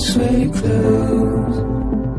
sweaty clothes.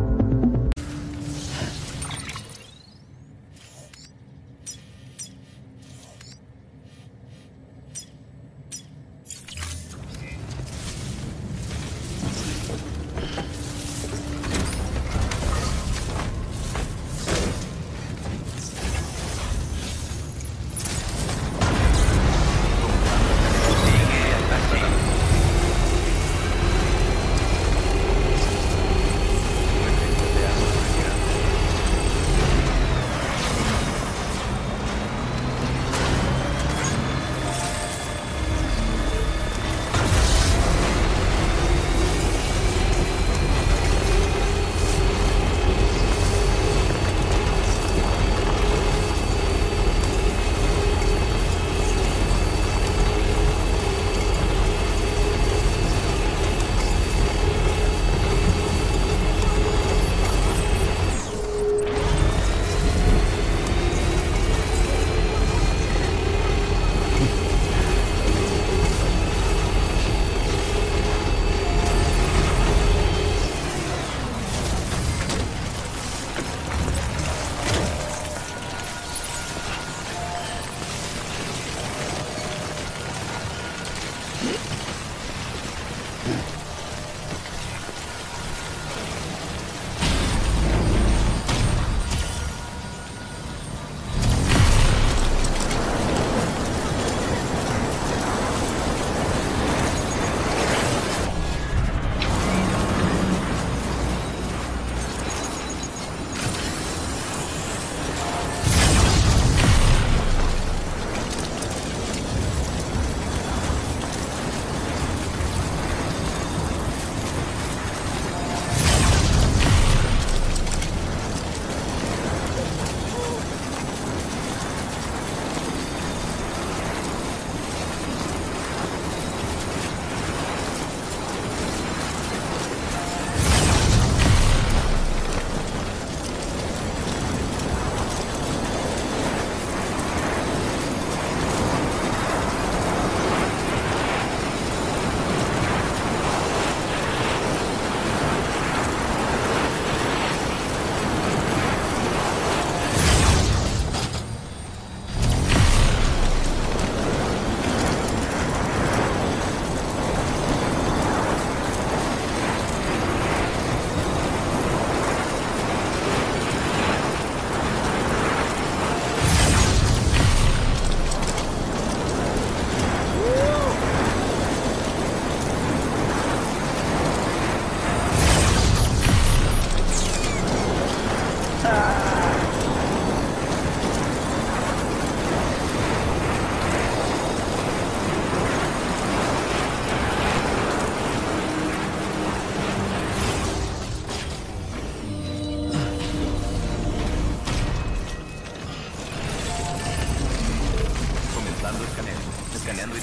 Verificando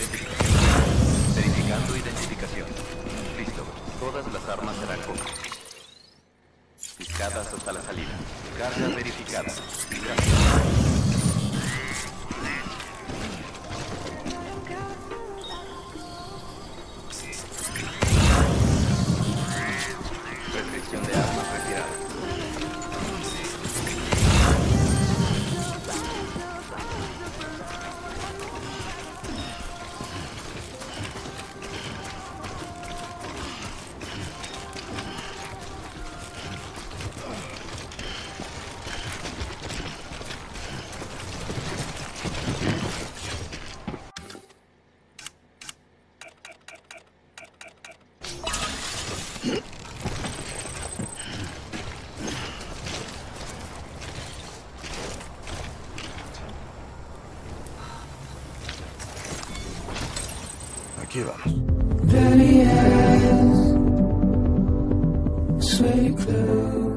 identificación. Listo. Todas las armas serán. Picadas hasta la salida. Carga verificada. Aquí vamos. Ass, sweaty clothes.